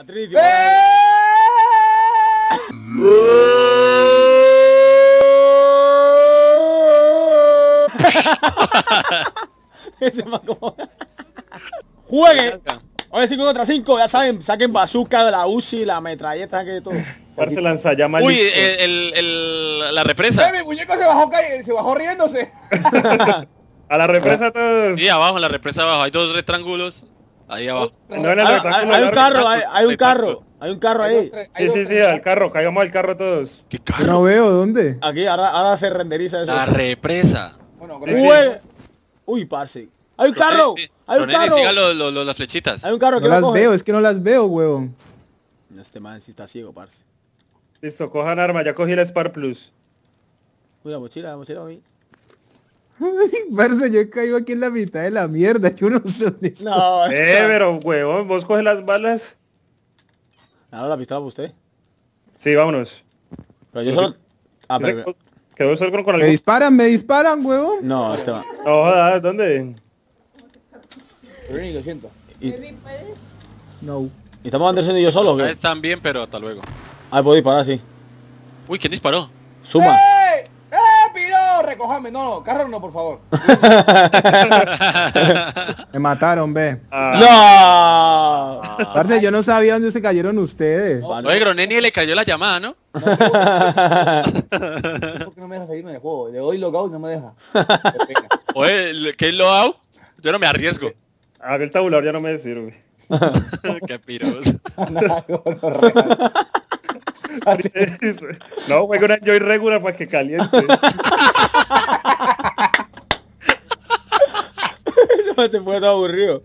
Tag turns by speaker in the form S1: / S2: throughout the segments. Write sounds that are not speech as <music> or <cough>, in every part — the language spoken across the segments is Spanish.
S1: <laughs> A Trinity. Ese como... Jueguen. Oye, 5 contra 5, ya saben, saquen bazooka, la UCI, la metralleta, que todo.
S2: Parce lanzallamas.
S3: Uy, el, el- el- la represa.
S4: ¡Eh, mi muñeco se bajó, se bajó riéndose! <laughs>
S2: A la represa todos.
S3: Sí, abajo, en la represa abajo. Hay dos rectángulos. Ahí abajo.
S2: No en el
S1: Hay, hay- hay un carro, hay, hay un carro, hay un carro ahí.
S2: Sí, sí, sí, al carro, caigamos al carro todos.
S3: ¿Qué carro?
S5: no veo, ¿dónde?
S1: Aquí, ahora, ahora se renderiza eso.
S3: La represa.
S4: Bueno,
S2: Sí, sí.
S1: Uy, parce. Hay un carro,
S3: Sí, sí.
S1: hay un carro.
S3: siga lo- lo- lo- las flechitas.
S1: Hay un carro
S5: No
S1: que a
S5: las veo, es que no las veo, huevón.
S1: Este man sí está ciego, parce.
S2: Listo, cojan arma, ya cogí el Spar Plus.
S1: Uy, la mochila, la mochila a mí.
S5: Parce, yo he caído aquí en la mitad de la mierda. Yo no sé dónde. <laughs>
S1: No,
S2: Eh, pero huevón, vos coges las balas.
S1: Ahora la pistola para usted.
S2: Sí, vámonos.
S1: Pero yo solo... Ah, pero...
S2: Quedó solo con
S5: Me
S2: algo.
S5: disparan, me disparan, huevón.
S1: No, este man.
S2: No, jodas, ¿dónde?
S4: Rini, lo siento.
S1: ¿Y,
S5: No.
S1: y estamos Anderson y yo solos, o qué?
S3: Están bien, pero hasta luego.
S1: Ah, puedo disparar, sí.
S3: Uy, ¿quién disparó?
S1: Suma.
S4: ¡Eh! ¡Eh! Recójame. No, no, carro no, por favor.
S5: Me mataron, ve.
S2: Ah,
S1: ¡No!
S5: Parce, yo no sabía dónde se cayeron ustedes.
S3: Oye, Groneni le cayó la llamada, ¿no?
S4: No ¿Por qué no me deja salirme del juego? Le doy logout y no me deja.
S3: Oye, ¿le- ¿qué lo hago? Yo no me arriesgo.
S2: ah, el tabulador ya no me sirve.
S3: Qué piros. <laughs>
S2: No, juega una Joy regular para que caliente. <laughs>
S1: No, se fue todo aburrido.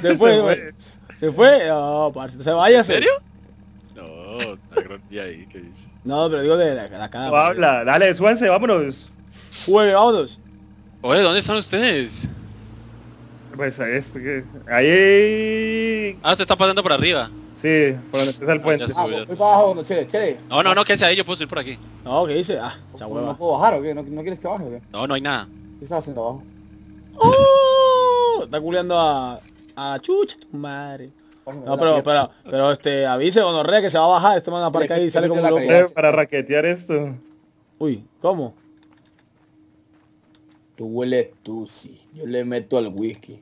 S1: Se fue,
S2: Se fue.
S1: Se fue. No, parce, se vaya.
S3: ¿En serio? No, está ahí, ¿qué dice?
S1: No, pero digo de la, de la cara.
S2: No habla, dale, súbanse, vámonos.
S1: Juegue, vámonos.
S3: Oye, ¿dónde están ustedes?
S2: Pues este que. Ahí.
S3: Ah, se está pasando por arriba.
S2: Sí, por donde está el puente.
S3: ya
S4: Ah, voy para abajo, no, chele, chele.
S3: No, no, no, que sea ahí, yo puedo subir por aquí.
S1: No, ¿qué dice? Ah,
S4: ¿No,
S1: chahueva.
S4: puedo bajar o qué? ¿No, no quieres que baje o qué?
S3: No, no hay nada.
S4: ¿Qué estás haciendo abajo?
S1: ¡Oh! Está culeando a... A chucha, tu madre. No, pero, pero, pero, este, avise gonorrea que se va a bajar. Este man aparca ahí y sale como un loco.
S4: calle.
S2: Eh, para raquetear esto.
S1: Uy, ¿cómo?
S4: Tú hueles tú, sí. Yo le meto al whisky.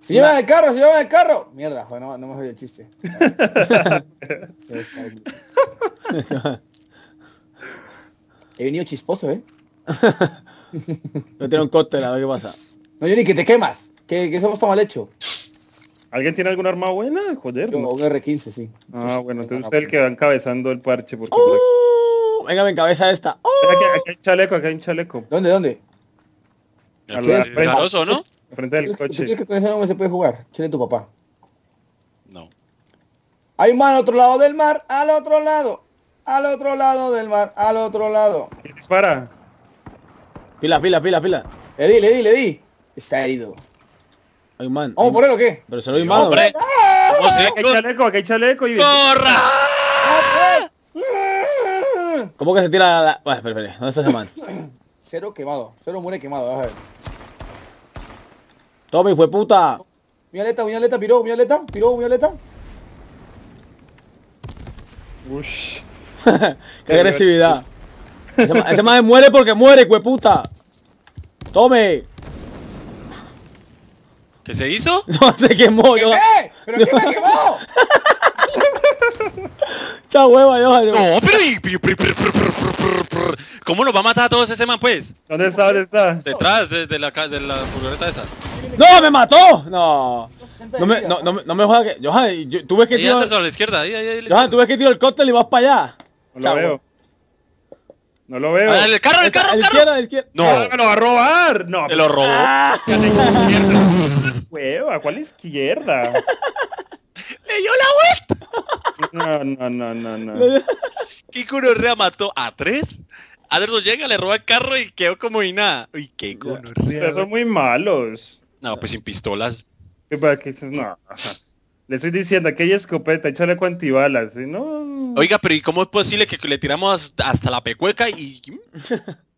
S4: ¡Se llevan el carro! ¡Se llevan el carro! Mierda, joder, no, no me oído el chiste. <laughs> He venido chisposo, ¿eh? <laughs>
S1: Yo tengo un cóctel, a ver qué pasa.
S4: No, Johnny, que te quemas. Que, que eso está mal hecho.
S2: ¿Alguien tiene alguna arma buena? Joder.
S4: Yo,
S2: no.
S4: un R15, sí.
S2: Ah, bueno, entonces usted es el que va encabezando el parche. Porque
S1: ¡Oh! Venga, me encabeza esta. ¡Oh!
S2: Aquí, aquí hay un chaleco, aquí hay un chaleco.
S4: ¿Dónde, dónde?
S2: A
S3: El
S2: la
S3: el
S2: frente.
S3: Caroso, ¿no?
S2: Frente
S4: ¿Tú
S2: del
S4: crees
S2: coche.
S4: que con ese nombre se puede jugar? Chile tu papá.
S3: No.
S4: Hay mar al otro lado del mar, al otro lado. Al otro lado del mar, al otro lado.
S2: ¿Quién dispara?
S1: Pila, pila, pila, pila.
S4: Le di, le di, le di. Está herido.
S1: Hay un man.
S4: ¿Vamos por él o qué?
S1: Pero se lo doy malo.
S3: ¡Hombre! ¿Cómo se?
S2: Hay chaleco, aquí hay chaleco y...
S3: ¡Corra!
S1: ¿Cómo que se tira la... la- Bueno, espera, espera. ¿Dónde está ese man? <coughs>
S4: Cero quemado. Cero muere quemado. A ver.
S1: Hijo de puta.
S4: Mi aleta, mi aleta, piró, mi aleta, piró, mi aleta.
S2: Ush. <laughs>
S1: Qué agresividad. Ese, ese man muere porque muere, hijo de puta. Tome.
S3: ¿Qué se hizo? <laughs>
S1: No se quemó. Yo...
S4: ¡Eh! ¿Pero qué me quemó? <laughs>
S1: Chao, hueva, yo.
S3: No, pero y- ¿Cómo nos va a matar a todos ese man, pues?
S2: ¿Dónde está? ¿Dónde está?
S3: Detrás de, de la, de la furgoneta esa.
S1: ¡No, me mató! No. No me, no, no, me- no me jodas que... Johan, yo- tú ves que
S3: Ahí
S1: tiro...
S3: A la izquierda, ahí, ahí, ahí.
S1: Johan, tú ves que tiro el cóctel y vas para allá.
S2: No
S1: Chao.
S2: lo veo. No lo veo.
S3: Ah, el carro, el carro, el carro.
S1: izquierda.
S3: No,
S2: ¡Ah, me lo va a robar! No,
S3: te lo robó.
S1: Ah.
S2: Hueva, ¿cuál izquierda?
S3: ¡Le dio la vuelta!
S2: No, no, no, no, no.
S3: Norrea mató a tres. Anderson llega, le roba el carro y quedó como y nada. Uy, qué gonorrea.
S2: son muy malos.
S3: No, pues sin pistolas.
S2: Le estoy diciendo que hay escopeta, hay chaleco antibalas, ¿sí? No.
S3: Oiga, pero ¿y cómo es posible que le tiramos hasta la pecueca y... <laughs>